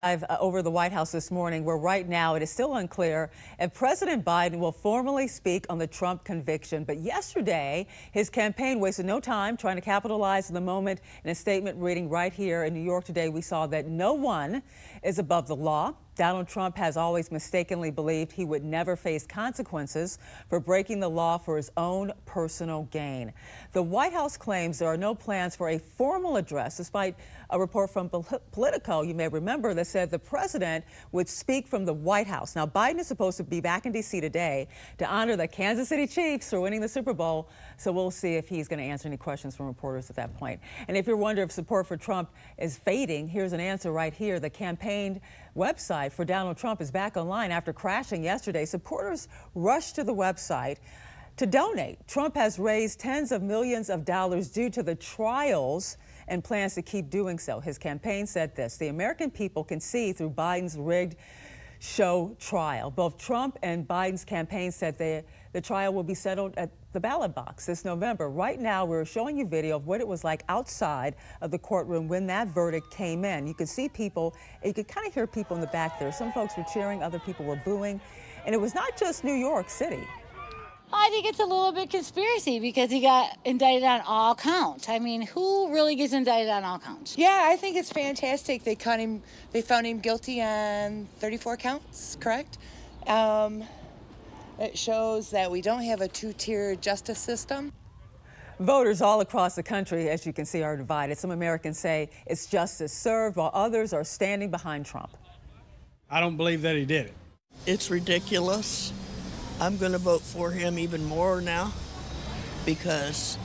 I've, uh, over the White House this morning, where right now it is still unclear if President Biden will formally speak on the Trump conviction. But yesterday, his campaign wasted no time trying to capitalize on the moment. In a statement reading right here in New York today, we saw that no one is above the law. Donald Trump has always mistakenly believed he would never face consequences for breaking the law for his own personal gain. The White House claims there are no plans for a formal address, despite a report from Politico, you may remember, that said the president would speak from the White House. Now, Biden is supposed to be back in D.C. today to honor the Kansas City Chiefs for winning the Super Bowl, so we'll see if he's going to answer any questions from reporters at that point. And if you're wondering if support for Trump is fading, here's an answer right here. The campaign website for Donald Trump is back online after crashing yesterday. Supporters rushed to the website to donate. Trump has raised tens of millions of dollars due to the trials and plans to keep doing so. His campaign said this The American people can see through Biden's rigged show trial. Both Trump and Biden's campaign said they, the trial will be settled at the ballot box this November. Right now, we're showing you video of what it was like outside of the courtroom when that verdict came in. You could see people, you could kind of hear people in the back there. Some folks were cheering, other people were booing. And it was not just New York City. I think it's a little bit conspiracy because he got indicted on all counts. I mean, who really gets indicted on all counts? Yeah, I think it's fantastic. They caught him. They found him guilty on 34 counts. Correct. Um, it shows that we don't have a two-tier justice system. Voters all across the country, as you can see, are divided. Some Americans say it's justice served, while others are standing behind Trump. I don't believe that he did it. It's ridiculous. I'm going to vote for him even more now because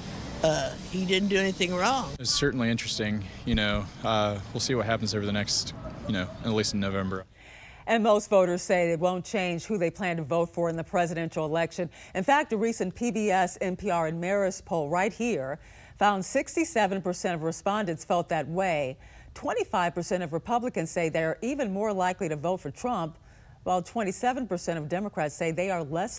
uh, he didn't do anything wrong. It's certainly interesting. You know, uh, we'll see what happens over the next, you know, at least in November. And most voters say it won't change who they plan to vote for in the presidential election. In fact, a recent PBS, NPR, and Marist poll right here found 67% of respondents felt that way. 25% of Republicans say they're even more likely to vote for Trump while 27% of Democrats say they are less